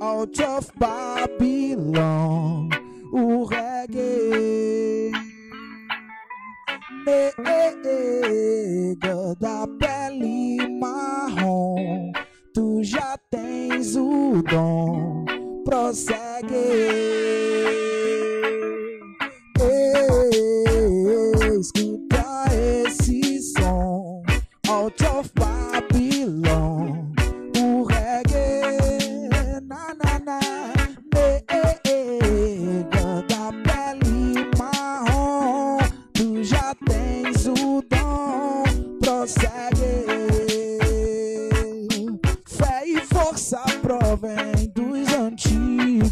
out of Babylon, o reggae. Nega da pele marrom, tu já tens o dom, prossegue. Escuta provém dos antigos,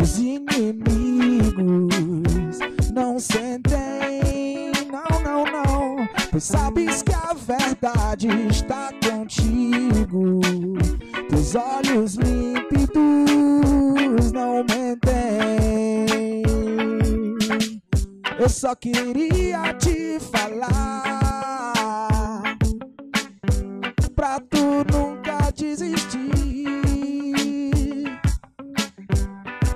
os inimigos não sentem, não, não, não. Pois sabes que a verdade está contigo. Teus olhos límpidos não mentem. Eu só queria te falar pra tu nunca desistir.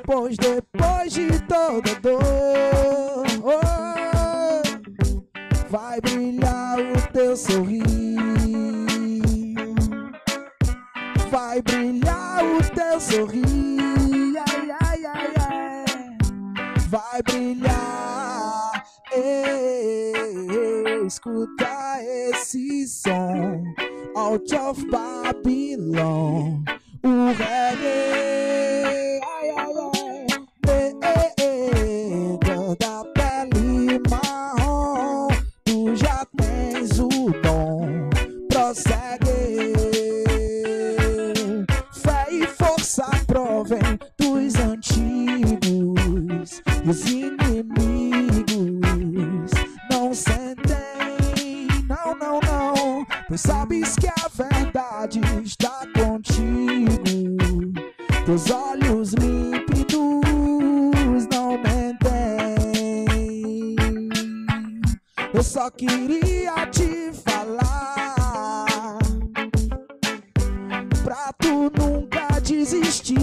Pois depois de toda dor, oh, vai brilhar o teu sorriso. Vai brilhar o teu sorriso. Ai, ai, ai, ai. Vai brilhar. Ei, escuta esse som. Out of Babylon. O reggae. Marrom. Tu já tens o dom. Prossegue. Fé e força provém dos antigos. Os inimigos não sentem, não, não, não. Pois sabes que a verdade está contigo. Teus olhos límpidos só queria te falar pra tu nunca desistir.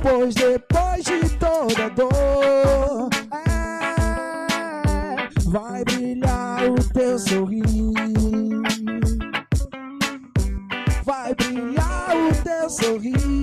Pois depois de toda dor, é, vai brilhar o teu sorriso. Vai brilhar o teu sorriso.